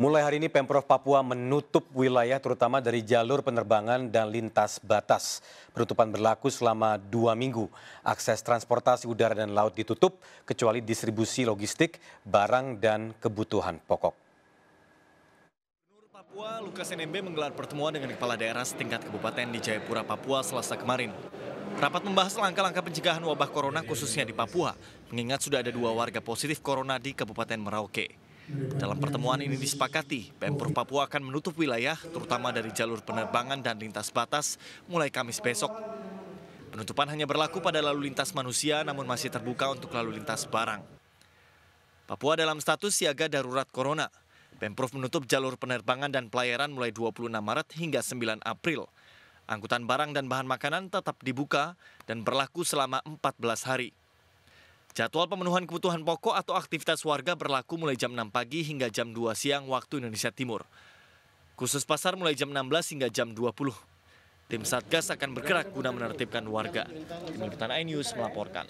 Mulai hari ini Pemprov Papua menutup wilayah terutama dari jalur penerbangan dan lintas batas. Penutupan berlaku selama dua minggu. Akses transportasi udara dan laut ditutup kecuali distribusi logistik, barang, dan kebutuhan pokok. Papua Lukas NMB menggelar pertemuan dengan kepala daerah setingkat kabupaten di Jayapura, Papua selasa kemarin. Rapat membahas langkah-langkah pencegahan wabah corona khususnya di Papua, mengingat sudah ada dua warga positif corona di Kabupaten Merauke. Dalam pertemuan ini disepakati, Pemprov Papua akan menutup wilayah, terutama dari jalur penerbangan dan lintas batas, mulai Kamis besok. Penutupan hanya berlaku pada lalu lintas manusia, namun masih terbuka untuk lalu lintas barang. Papua dalam status siaga darurat corona. Pemprov menutup jalur penerbangan dan pelayaran mulai 26 Maret hingga 9 April. Angkutan barang dan bahan makanan tetap dibuka dan berlaku selama 14 hari. Jadwal pemenuhan kebutuhan pokok atau aktivitas warga berlaku mulai jam 6 pagi hingga jam 2 siang waktu Indonesia Timur. Khusus pasar mulai jam 16 hingga jam 20. Tim Satgas akan bergerak guna menertibkan warga. Tim Liputan iNews melaporkan.